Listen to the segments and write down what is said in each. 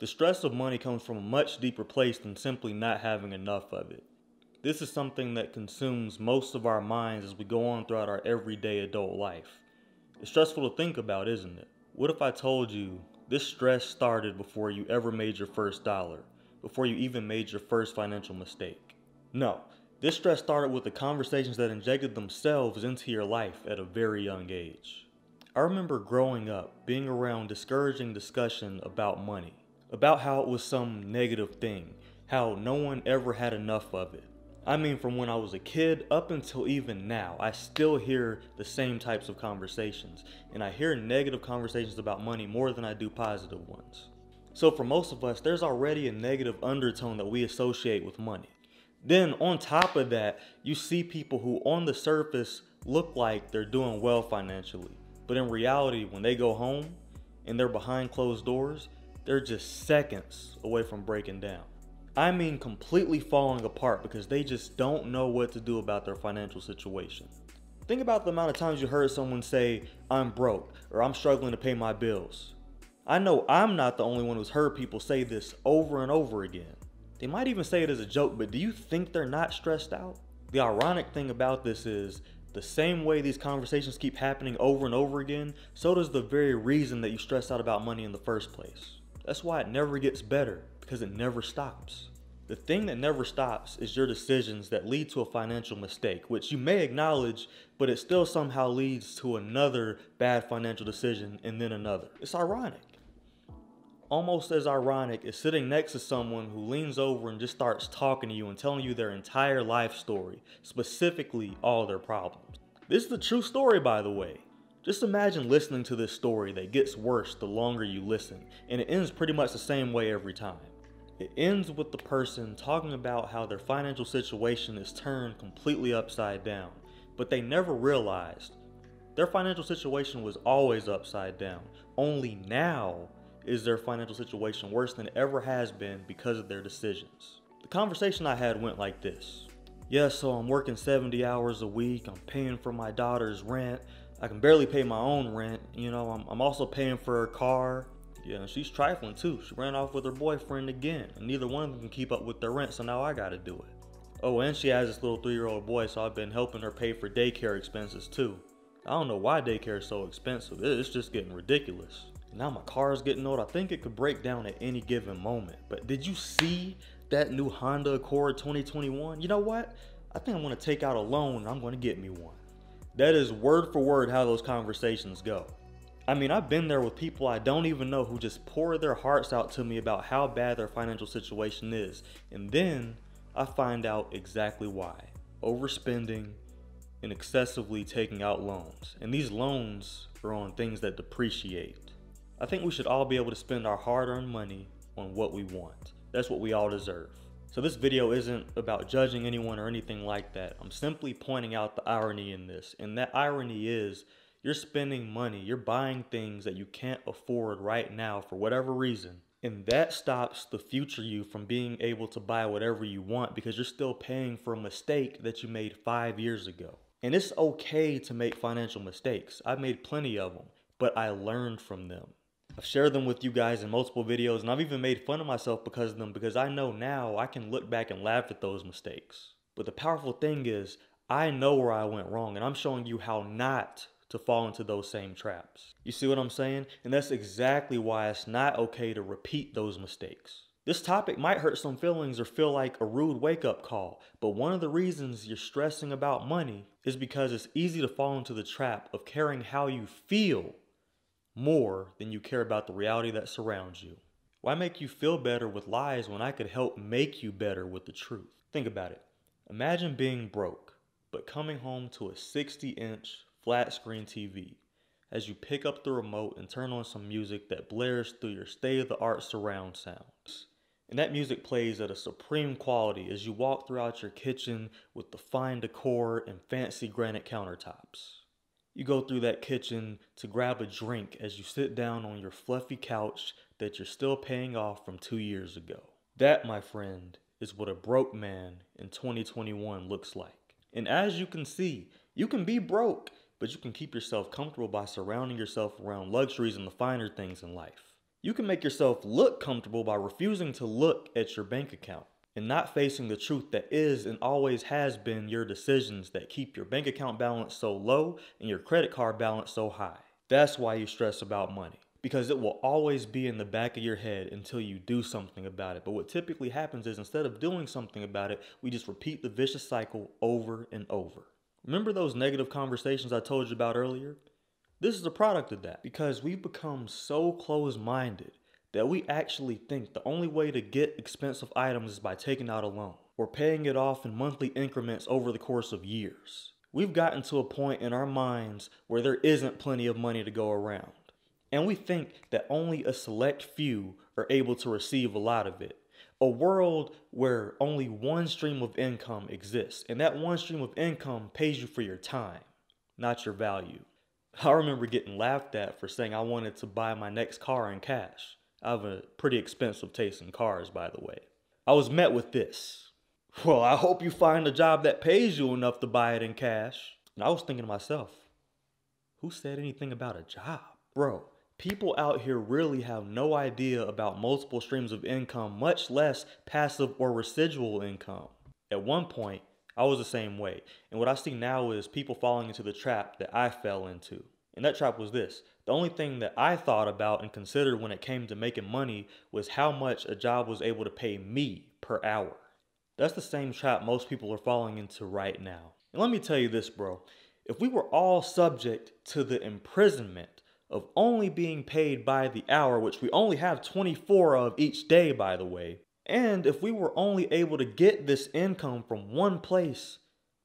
The stress of money comes from a much deeper place than simply not having enough of it. This is something that consumes most of our minds as we go on throughout our everyday adult life. It's stressful to think about, isn't it? What if I told you this stress started before you ever made your first dollar, before you even made your first financial mistake? No, this stress started with the conversations that injected themselves into your life at a very young age. I remember growing up being around discouraging discussion about money, about how it was some negative thing, how no one ever had enough of it, I mean, from when I was a kid up until even now, I still hear the same types of conversations. And I hear negative conversations about money more than I do positive ones. So, for most of us, there's already a negative undertone that we associate with money. Then, on top of that, you see people who, on the surface, look like they're doing well financially. But in reality, when they go home and they're behind closed doors, they're just seconds away from breaking down. I mean completely falling apart because they just don't know what to do about their financial situation. Think about the amount of times you heard someone say, I'm broke, or I'm struggling to pay my bills. I know I'm not the only one who's heard people say this over and over again. They might even say it as a joke, but do you think they're not stressed out? The ironic thing about this is, the same way these conversations keep happening over and over again, so does the very reason that you stress out about money in the first place. That's why it never gets better because it never stops. The thing that never stops is your decisions that lead to a financial mistake, which you may acknowledge, but it still somehow leads to another bad financial decision and then another. It's ironic. Almost as ironic is sitting next to someone who leans over and just starts talking to you and telling you their entire life story, specifically all their problems. This is the true story, by the way. Just imagine listening to this story that gets worse the longer you listen, and it ends pretty much the same way every time. It ends with the person talking about how their financial situation is turned completely upside down, but they never realized their financial situation was always upside down. Only now is their financial situation worse than it ever has been because of their decisions. The conversation I had went like this. Yes, yeah, so I'm working 70 hours a week. I'm paying for my daughter's rent. I can barely pay my own rent. You know, I'm, I'm also paying for her car. Yeah, she's trifling too. She ran off with her boyfriend again, and neither one of them can keep up with their rent, so now I gotta do it. Oh, and she has this little three year old boy, so I've been helping her pay for daycare expenses too. I don't know why daycare is so expensive, it's just getting ridiculous. Now my car is getting old, I think it could break down at any given moment. But did you see that new Honda Accord 2021? You know what? I think I'm gonna take out a loan and I'm gonna get me one. That is word for word how those conversations go. I mean, I've been there with people I don't even know who just pour their hearts out to me about how bad their financial situation is. And then I find out exactly why overspending and excessively taking out loans. And these loans are on things that depreciate. I think we should all be able to spend our hard earned money on what we want. That's what we all deserve. So this video isn't about judging anyone or anything like that. I'm simply pointing out the irony in this. And that irony is you're spending money, you're buying things that you can't afford right now for whatever reason. And that stops the future you from being able to buy whatever you want because you're still paying for a mistake that you made five years ago. And it's okay to make financial mistakes. I've made plenty of them, but I learned from them. I've shared them with you guys in multiple videos, and I've even made fun of myself because of them because I know now I can look back and laugh at those mistakes. But the powerful thing is, I know where I went wrong, and I'm showing you how not to fall into those same traps. You see what I'm saying? And that's exactly why it's not okay to repeat those mistakes. This topic might hurt some feelings or feel like a rude wake up call, but one of the reasons you're stressing about money is because it's easy to fall into the trap of caring how you feel more than you care about the reality that surrounds you. Why make you feel better with lies when I could help make you better with the truth? Think about it. Imagine being broke, but coming home to a 60 inch flat screen TV as you pick up the remote and turn on some music that blares through your state of the art surround sounds. And that music plays at a supreme quality as you walk throughout your kitchen with the fine decor and fancy granite countertops. You go through that kitchen to grab a drink as you sit down on your fluffy couch that you're still paying off from two years ago. That, my friend, is what a broke man in 2021 looks like. And as you can see, you can be broke, but you can keep yourself comfortable by surrounding yourself around luxuries and the finer things in life. You can make yourself look comfortable by refusing to look at your bank account and not facing the truth that is and always has been your decisions that keep your bank account balance so low and your credit card balance so high. That's why you stress about money because it will always be in the back of your head until you do something about it. But what typically happens is instead of doing something about it, we just repeat the vicious cycle over and over. Remember those negative conversations I told you about earlier? This is a product of that because we've become so close minded that we actually think the only way to get expensive items is by taking out a loan or paying it off in monthly increments over the course of years. We've gotten to a point in our minds where there isn't plenty of money to go around. And we think that only a select few are able to receive a lot of it. A world where only one stream of income exists, and that one stream of income pays you for your time, not your value. I remember getting laughed at for saying I wanted to buy my next car in cash. I have a pretty expensive taste in cars, by the way. I was met with this. Well, I hope you find a job that pays you enough to buy it in cash. And I was thinking to myself, who said anything about a job? Bro, people out here really have no idea about multiple streams of income, much less passive or residual income. At one point, I was the same way. And what I see now is people falling into the trap that I fell into. And that trap was this the only thing that I thought about and considered when it came to making money was how much a job was able to pay me per hour. That's the same trap most people are falling into right now. And let me tell you this, bro. If we were all subject to the imprisonment of only being paid by the hour, which we only have 24 of each day, by the way, and if we were only able to get this income from one place,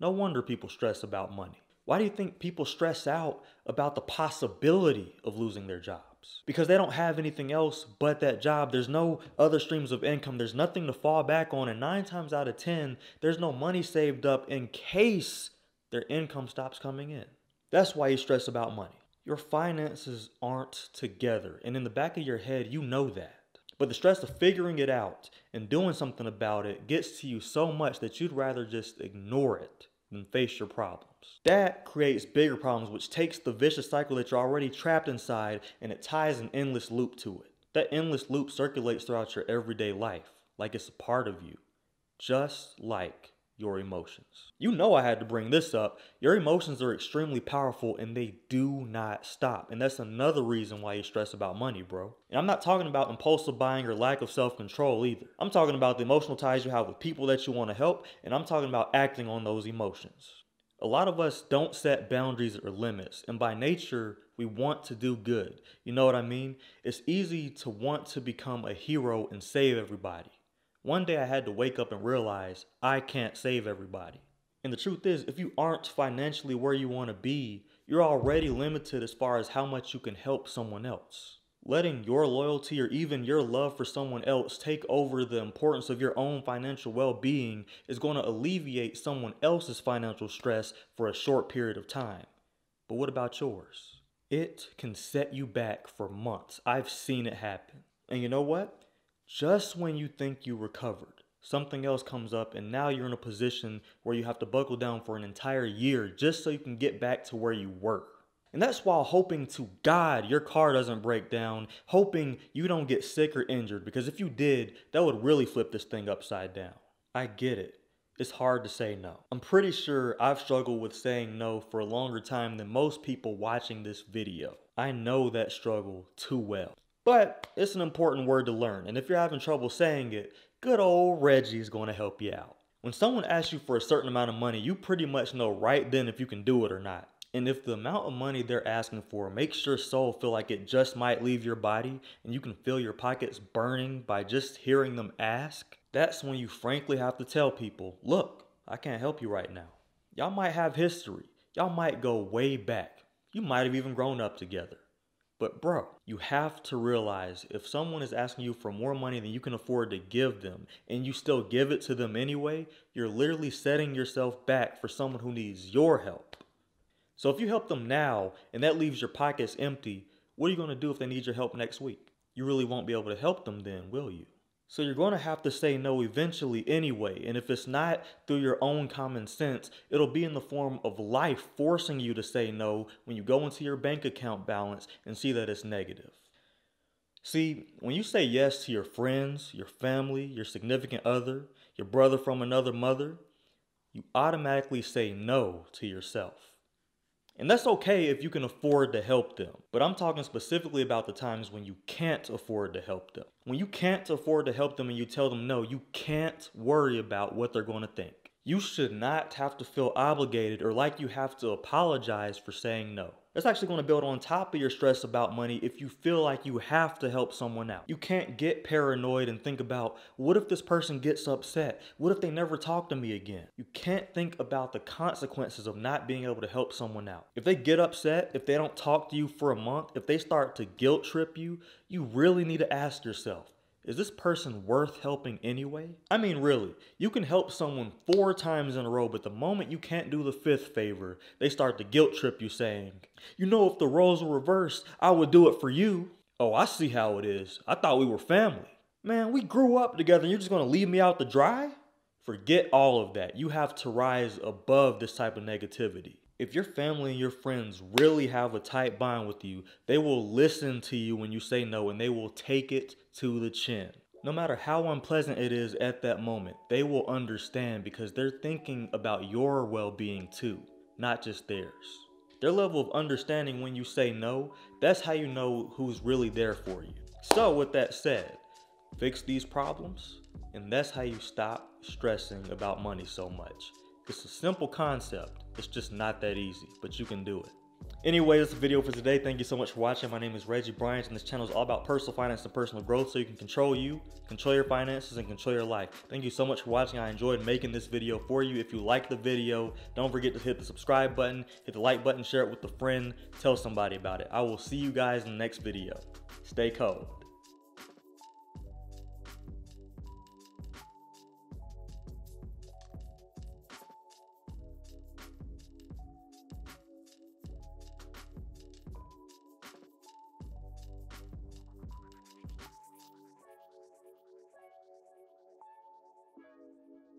no wonder people stress about money. Why do you think people stress out about the possibility of losing their jobs? Because they don't have anything else but that job. There's no other streams of income. There's nothing to fall back on. And nine times out of 10, there's no money saved up in case their income stops coming in. That's why you stress about money. Your finances aren't together. And in the back of your head, you know that. But the stress of figuring it out and doing something about it gets to you so much that you'd rather just ignore it than face your problems. That creates bigger problems, which takes the vicious cycle that you're already trapped inside and it ties an endless loop to it. That endless loop circulates throughout your everyday life, like it's a part of you, just like your emotions. You know I had to bring this up. Your emotions are extremely powerful and they do not stop. And that's another reason why you stress about money, bro. And I'm not talking about impulsive buying or lack of self-control either. I'm talking about the emotional ties you have with people that you want to help and I'm talking about acting on those emotions. A lot of us don't set boundaries or limits, and by nature, we want to do good. You know what I mean? It's easy to want to become a hero and save everybody. One day I had to wake up and realize I can't save everybody. And the truth is, if you aren't financially where you want to be, you're already limited as far as how much you can help someone else. Letting your loyalty or even your love for someone else take over the importance of your own financial well being is going to alleviate someone else's financial stress for a short period of time. But what about yours? It can set you back for months. I've seen it happen. And you know what? Just when you think you recovered, something else comes up, and now you're in a position where you have to buckle down for an entire year just so you can get back to where you were. And that's while hoping to God your car doesn't break down, hoping you don't get sick or injured, because if you did, that would really flip this thing upside down. I get it. It's hard to say no. I'm pretty sure I've struggled with saying no for a longer time than most people watching this video. I know that struggle too well. But it's an important word to learn, and if you're having trouble saying it, good old Reggie is going to help you out. When someone asks you for a certain amount of money, you pretty much know right then if you can do it or not. And if the amount of money they're asking for makes your soul feel like it just might leave your body and you can feel your pockets burning by just hearing them ask, that's when you frankly have to tell people, look, I can't help you right now. Y'all might have history. Y'all might go way back. You might have even grown up together. But, bro, you have to realize if someone is asking you for more money than you can afford to give them and you still give it to them anyway, you're literally setting yourself back for someone who needs your help. So, if you help them now and that leaves your pockets empty, what are you going to do if they need your help next week? You really won't be able to help them then, will you? So you're going to have to say no eventually anyway. And if it's not through your own common sense, it'll be in the form of life forcing you to say no when you go into your bank account balance and see that it's negative. See, when you say yes to your friends, your family, your significant other, your brother from another mother, you automatically say no to yourself. And that's okay if you can afford to help them. But I'm talking specifically about the times when you can't afford to help them. When you can't afford to help them and you tell them no, you can't worry about what they're going to think. You should not have to feel obligated or like you have to apologize for saying no. That's actually going to build on top of your stress about money if you feel like you have to help someone out. You can't get paranoid and think about what if this person gets upset? What if they never talk to me again? You can't think about the consequences of not being able to help someone out. If they get upset, if they don't talk to you for a month, if they start to guilt trip you, you really need to ask yourself is this person worth helping anyway? I mean, really, you can help someone four times in a row, but the moment you can't do the fifth favor, they start to guilt trip you saying, You know, if the roles were reversed, I would do it for you. Oh, I see how it is. I thought we were family. Man, we grew up together and you're just gonna leave me out to dry? Forget all of that. You have to rise above this type of negativity if your family and your friends really have a tight bond with you, they will listen to you when you say no and they will take it to the chin. No matter how unpleasant it is at that moment, they will understand because they're thinking about your well being too, not just theirs. Their level of understanding when you say no, that's how you know who's really there for you. So, with that said, fix these problems, and that's how you stop stressing about money so much. It's a simple concept. It's just not that easy, but you can do it. Anyway, that's the video for today. Thank you so much for watching. My name is Reggie Bryant, and this channel is all about personal finance and personal growth so you can control you, control your finances, and control your life. Thank you so much for watching. I enjoyed making this video for you. If you like the video, don't forget to hit the subscribe button, hit the like button, share it with a friend, tell somebody about it. I will see you guys in the next video. Stay cold.